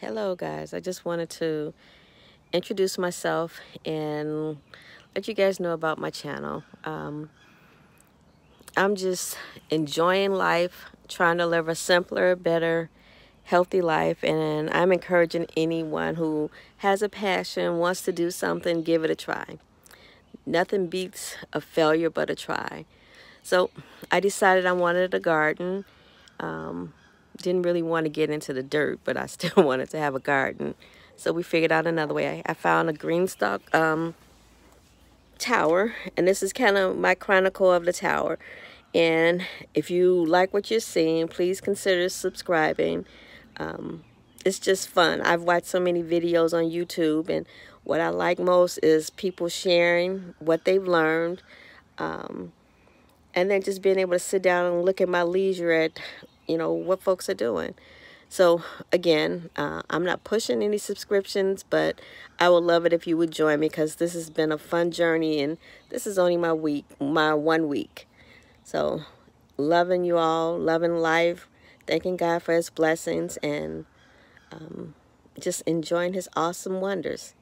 Hello guys, I just wanted to introduce myself and let you guys know about my channel. Um, I'm just enjoying life, trying to live a simpler, better, healthy life and I'm encouraging anyone who has a passion, wants to do something, give it a try. Nothing beats a failure but a try. So I decided I wanted a garden. Um, didn't really want to get into the dirt, but I still wanted to have a garden. So we figured out another way. I, found a GreenStalk um, tower, and this is kind of my chronicle of the tower. And if you like what you're seeing, please consider subscribing. Um, it's just fun. I've watched so many videos on YouTube, and what I like most is people sharing what they've learned, um, and then just being able to sit down and look at my leisure at you know, what folks are doing. So again, uh, I'm not pushing any subscriptions, but I would love it if you would join me because this has been a fun journey and this is only my week, my one week. So loving you all, loving life, thanking God for his blessings and um, just enjoying his awesome wonders.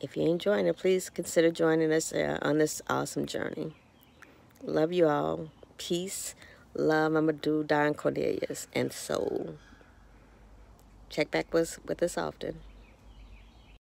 If you're enjoying it, please consider joining us uh, on this awesome journey. Love you all. Peace. Love Amadou Don Cornelius and Soul. Check back with, with us often.